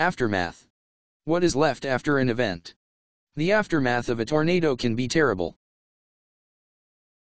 Aftermath What is left after an event? The aftermath of a tornado can be terrible.